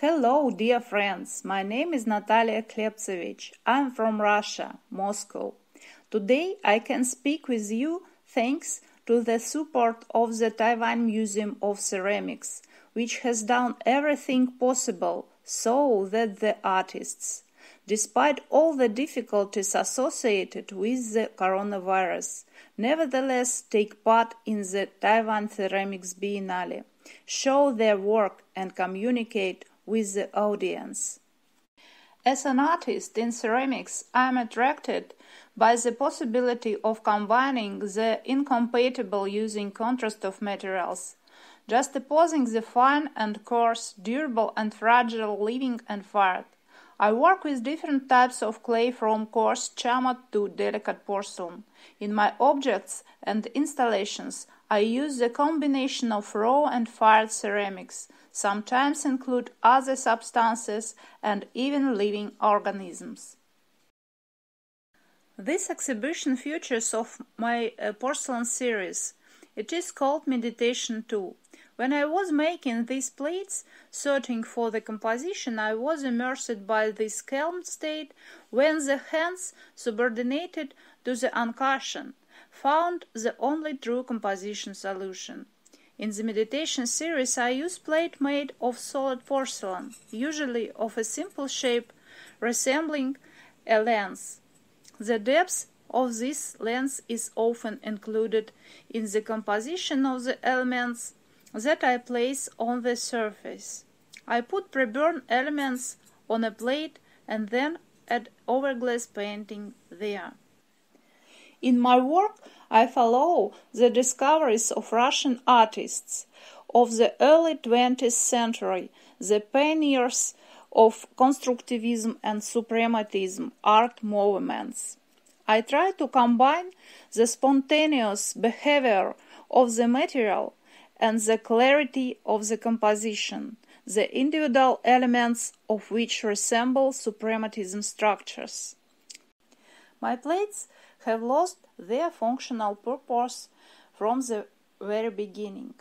Hello, dear friends. My name is Natalia Khlebtsevich. I'm from Russia, Moscow. Today I can speak with you thanks to the support of the Taiwan Museum of Ceramics, which has done everything possible so that the artists, despite all the difficulties associated with the coronavirus, nevertheless take part in the Taiwan Ceramics Biennale, show their work and communicate with the audience. As an artist in ceramics, I am attracted by the possibility of combining the incompatible using contrast of materials, juxtaposing the fine and coarse, durable and fragile, living and fired. I work with different types of clay from coarse chamotte to delicate porcelain. In my objects and installations, I use the combination of raw and fired ceramics, sometimes include other substances and even living organisms. This exhibition features of my uh, porcelain series. It is called Meditation 2. When I was making these plates, searching for the composition, I was immersed by this calm state when the hands, subordinated to the uncushion, found the only true composition solution. In the meditation series, I use plate made of solid porcelain, usually of a simple shape resembling a lens. The depth of this lens is often included in the composition of the elements that I place on the surface. I put pre-burned elements on a plate and then add overglaze painting there. In my work, I follow the discoveries of Russian artists of the early 20th century, the pioneers of constructivism and suprematism art movements. I try to combine the spontaneous behavior of the material and the clarity of the composition, the individual elements of which resemble suprematism structures. My plates have lost their functional purpose from the very beginning.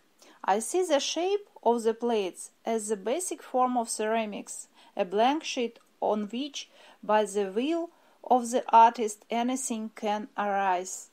I see the shape of the plates as the basic form of ceramics, a blank sheet on which, by the will of the artist, anything can arise.